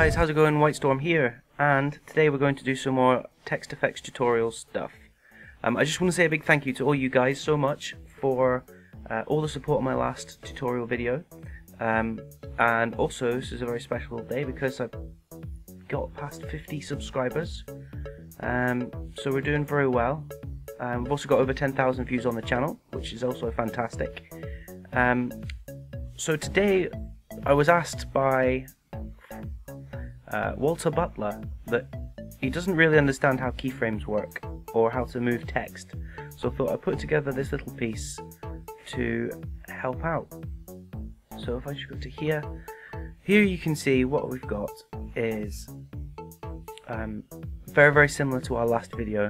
guys, how's it going? Whitestorm here, and today we're going to do some more text effects tutorial stuff. Um, I just want to say a big thank you to all you guys so much for uh, all the support on my last tutorial video. Um, and also, this is a very special day because I've got past 50 subscribers. Um, so we're doing very well. Um, we've also got over 10,000 views on the channel, which is also fantastic. Um, so today I was asked by uh, Walter Butler that he doesn't really understand how keyframes work or how to move text. So I thought I'd put together this little piece to help out. So if I just go to here, here you can see what we've got is um, very very similar to our last video.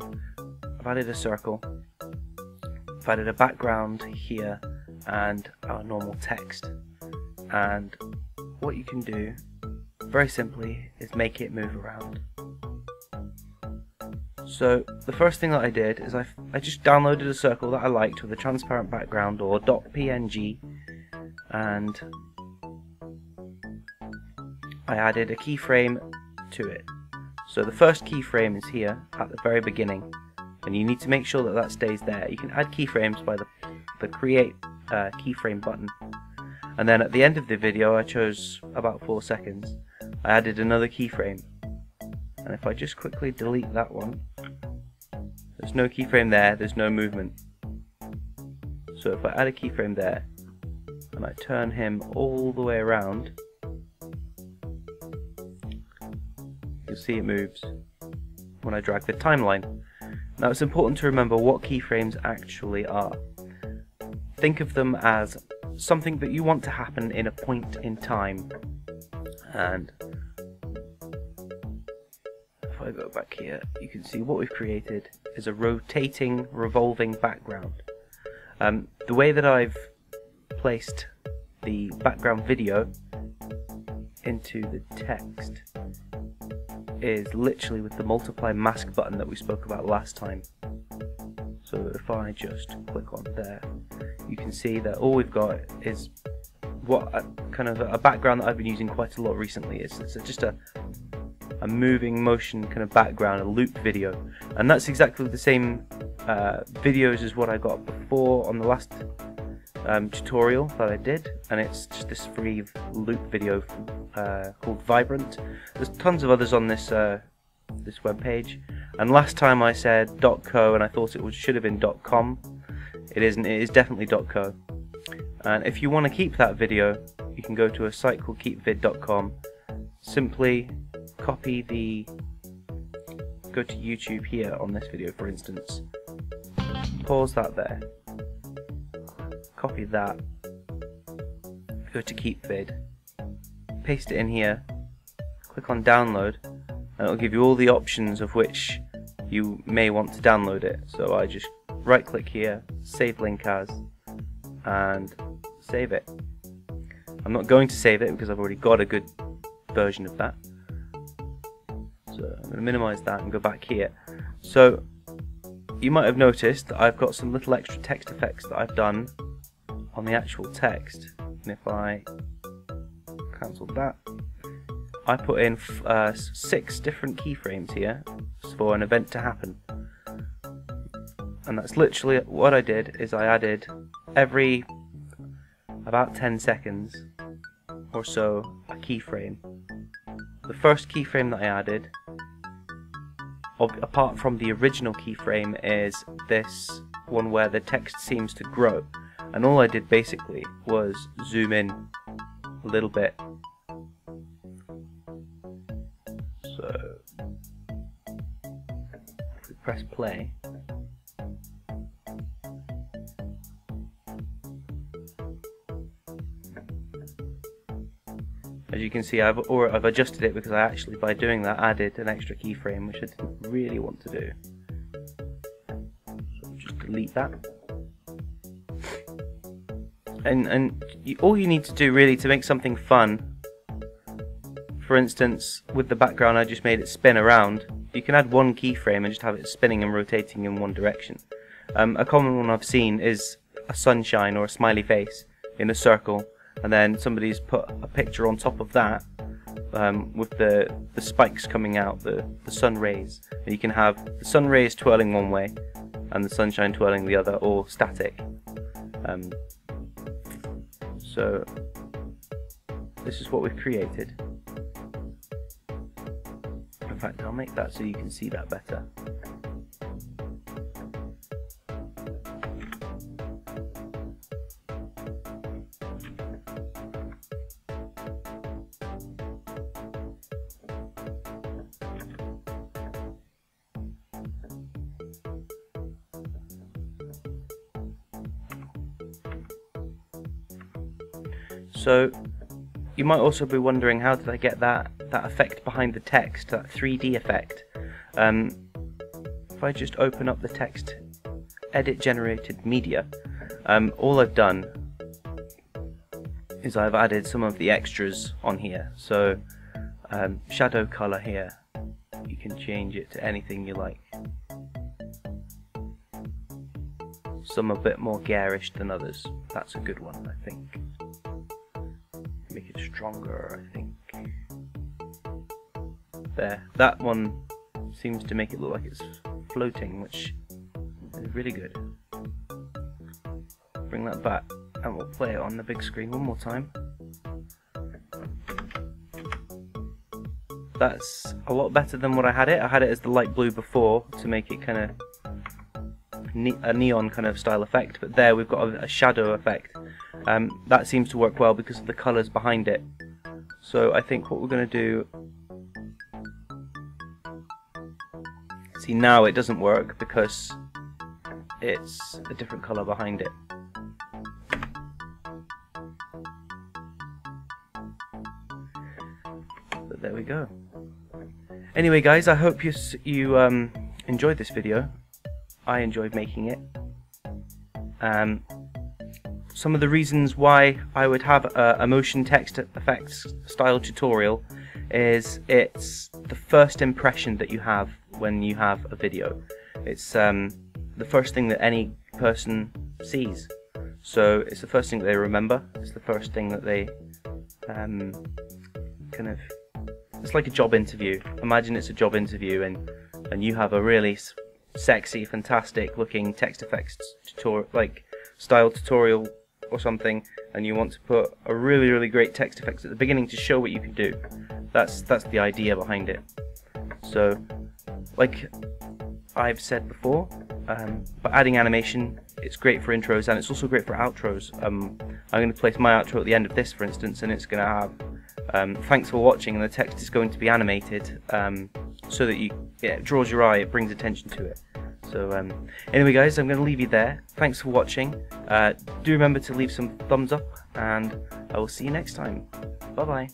I've added a circle, I've added a background here and our normal text and what you can do very simply is make it move around. So the first thing that I did is I, I just downloaded a circle that I liked with a transparent background or .png and I added a keyframe to it. So the first keyframe is here at the very beginning and you need to make sure that that stays there. You can add keyframes by the, the create uh, keyframe button and then at the end of the video I chose about 4 seconds I added another keyframe. And if I just quickly delete that one there's no keyframe there, there's no movement. So if I add a keyframe there and I turn him all the way around you'll see it moves when I drag the timeline. Now it's important to remember what keyframes actually are. Think of them as something that you want to happen in a point in time. And I go back here you can see what we've created is a rotating revolving background um, the way that I've placed the background video into the text is literally with the multiply mask button that we spoke about last time so if I just click on there you can see that all we've got is what a, kind of a background that I've been using quite a lot recently. It's, it's just a, a moving motion kind of background, a loop video, and that's exactly the same uh, videos as what I got before on the last um, tutorial that I did, and it's just this free loop video uh, called Vibrant. There's tons of others on this uh, this web page, and last time I said .co, and I thought it should have been .com. It isn't, it is definitely .co. And if you want to keep that video, you can go to a site called keepvid.com. Simply copy the, go to YouTube here on this video for instance. Pause that there. Copy that. Go to keepvid. Paste it in here. Click on download and it'll give you all the options of which you may want to download it. So I just right click here, save link as, and save it. I'm not going to save it because I've already got a good version of that. So I'm going to minimize that and go back here. So you might have noticed that I've got some little extra text effects that I've done on the actual text. And if I cancel that, I put in uh, six different keyframes here for an event to happen and that's literally what I did is I added every about 10 seconds or so a keyframe. The first keyframe that I added apart from the original keyframe is this one where the text seems to grow. And all I did basically was zoom in a little bit. So press play. As you can see, I've or I've adjusted it because I actually, by doing that, added an extra keyframe, which I didn't really want to do. So just delete that. And and you, all you need to do really to make something fun. For instance, with the background, I just made it spin around. You can add one keyframe and just have it spinning and rotating in one direction. Um, a common one I've seen is a sunshine or a smiley face in a circle and then somebody's put a picture on top of that um, with the, the spikes coming out, the, the sun rays. And you can have the sun rays twirling one way and the sunshine twirling the other, or static. Um, so this is what we've created. In fact, I'll make that so you can see that better. So you might also be wondering how did I get that, that effect behind the text, that 3D effect. Um, if I just open up the text edit generated media, um, all I've done is I've added some of the extras on here. So um, shadow color here, you can change it to anything you like. Some a bit more garish than others. That's a good one, I think make it stronger, I think. There. That one seems to make it look like it's floating, which is really good. Bring that back and we'll play it on the big screen one more time. That's a lot better than what I had it. I had it as the light blue before to make it kind of ne a neon kind of style effect, but there we've got a, a shadow effect um, that seems to work well because of the colours behind it. So I think what we're going to do... See now it doesn't work because it's a different colour behind it. But there we go. Anyway guys, I hope you, you um, enjoyed this video. I enjoyed making it. Um, some of the reasons why I would have a, a motion text effects style tutorial is it's the first impression that you have when you have a video. It's um, the first thing that any person sees. So it's the first thing that they remember. It's the first thing that they um, kind of. It's like a job interview. Imagine it's a job interview and and you have a really sexy, fantastic looking text effects tutorial, like style tutorial or something and you want to put a really really great text effects at the beginning to show what you can do. That's that's the idea behind it. So like I've said before um, but adding animation it's great for intros and it's also great for outros. Um, I'm going to place my outro at the end of this for instance and it's going to have um, thanks for watching and the text is going to be animated um, so that you yeah, it draws your eye it brings attention to it so um, anyway guys, I'm going to leave you there. Thanks for watching. Uh, do remember to leave some thumbs up and I will see you next time. Bye bye.